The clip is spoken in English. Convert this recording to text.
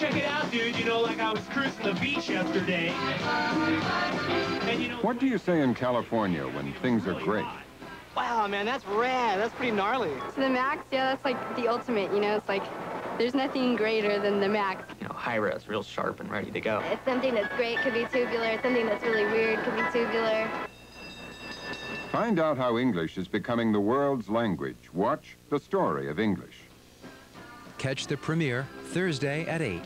check it out, dude. You know, like I was cruising the beach yesterday. And you know, What do you say in California when things are great? Wow, man, that's rad. That's pretty gnarly. So the Max, yeah, that's like the ultimate, you know, it's like there's nothing greater than the Max. You know, high res, real sharp and ready to go. If something that's great could be tubular, something that's really weird could be tubular. Find out how English is becoming the world's language. Watch The Story of English. Catch the premiere Thursday at 8.